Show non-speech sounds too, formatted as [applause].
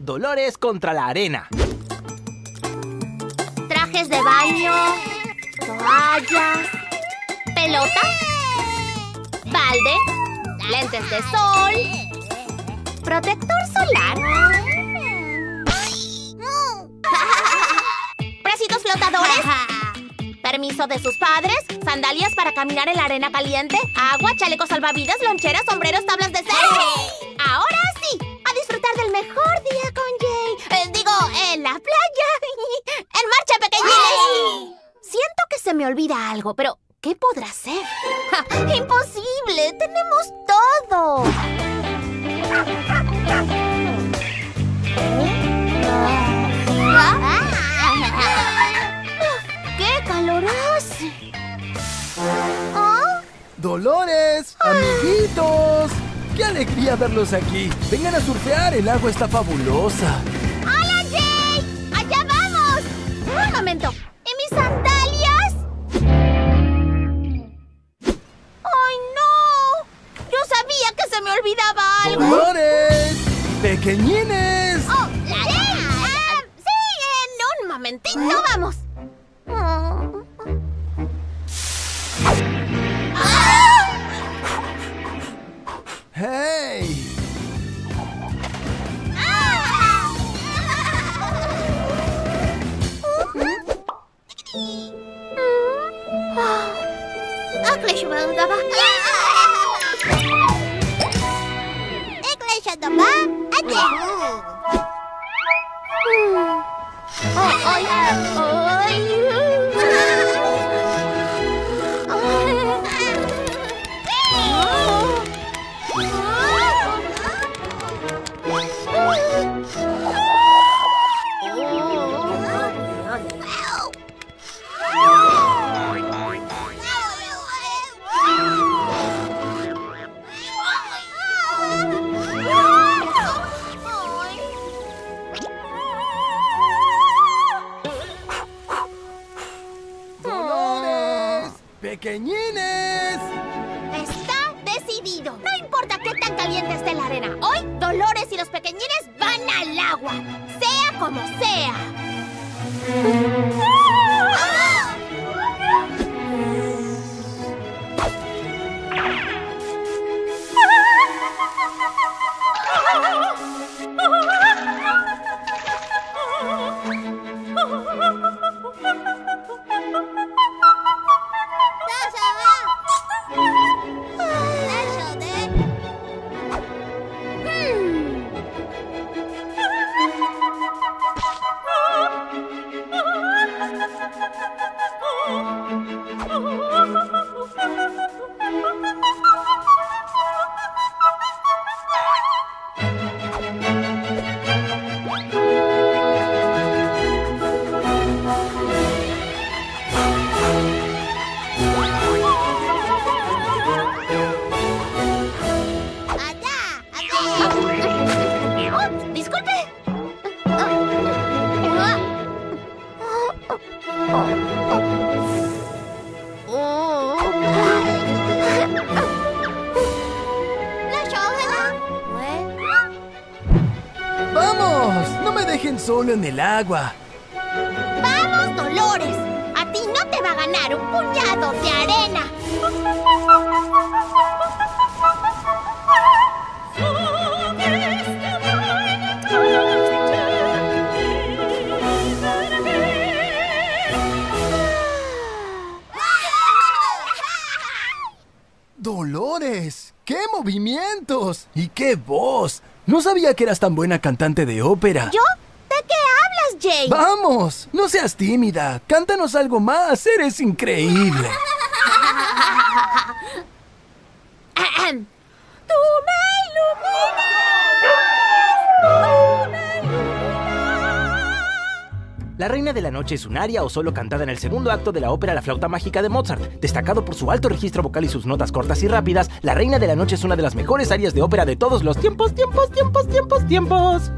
Dolores contra la arena. Trajes de baño, toallas, pelota, balde, lentes de sol, protector solar, [laughs] bracitos flotadores, permiso de sus padres, sandalias para caminar en la arena caliente, agua, chalecos salvavidas, loncheras, sombreros, tablas de surf. Se me olvida algo, pero ¿qué podrá ser? ¡Ja! ¡Imposible! ¡Tenemos todo! ¡Qué calor hace! ¿Ah? Dolores, amiguitos. ¡Qué alegría verlos aquí! Vengan a surfear, el agua está fabulosa. Olvidaba algo. Dolores, pequeñines. Oh, Jay, ah, sí, en un momentito vamos. Oh. ¡Ah! ¡Hey! Bak. siya na ba? Ate! Oo. Hmm. Oh, oh, yeah. Pequeñines. Está decidido. No importa qué tan caliente esté la arena. Hoy, Dolores y los pequeñines van al agua. Sea como sea. ¡Vamos! ¡No me dejen solo en el agua! ¡Vamos, Dolores! A ti no te va a ganar un puñado de arena. ¡Qué movimientos! ¡Y qué voz! No sabía que eras tan buena cantante de ópera. ¿Yo? ¿De qué hablas, Jay? ¡Vamos! No seas tímida. Cántanos algo más. Eres increíble. [laughs] ¡Tú me iluminas! La Reina de la Noche es un aria o solo cantada en el segundo acto de la ópera La Flauta Mágica de Mozart. Destacado por su alto registro vocal y sus notas cortas y rápidas, La Reina de la Noche es una de las mejores arias de ópera de todos los tiempos, tiempos, tiempos, tiempos, tiempos.